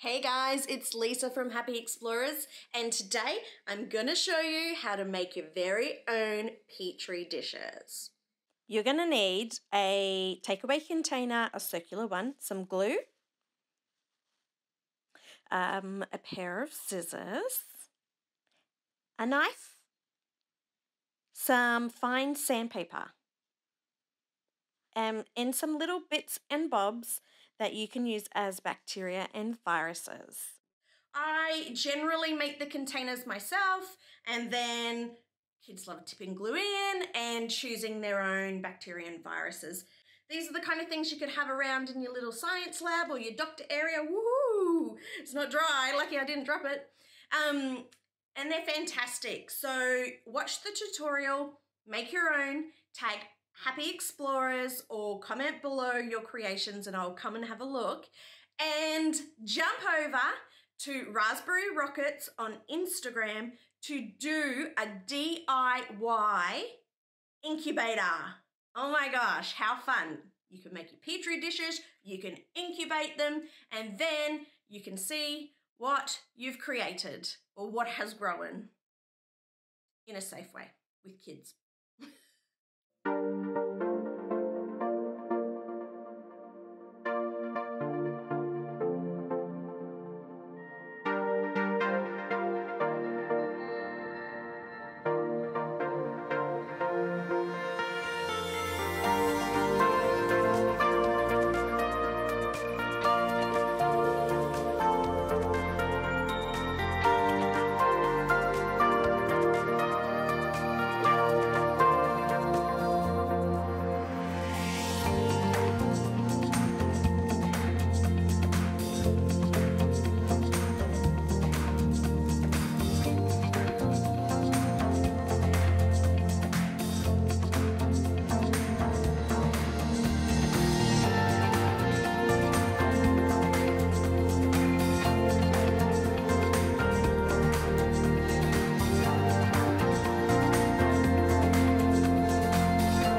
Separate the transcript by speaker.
Speaker 1: Hey guys, it's Lisa from Happy Explorers, and today I'm gonna show you how to make your very own Petri dishes.
Speaker 2: You're gonna need a takeaway container, a circular one, some glue, um, a pair of scissors, a knife, some fine sandpaper, um, and some little bits and bobs that you can use as bacteria and viruses.
Speaker 1: I generally make the containers myself and then kids love tipping glue in and choosing their own bacteria and viruses. These are the kind of things you could have around in your little science lab or your doctor area. Woohoo! It's not dry, lucky I didn't drop it. Um, and they're fantastic. So watch the tutorial, make your own, tag Happy Explorers or comment below your creations and I'll come and have a look. And jump over to Raspberry Rockets on Instagram to do a DIY incubator. Oh my gosh, how fun! You can make your petri dishes, you can incubate them, and then you can see what you've created or what has grown in a safe way with kids.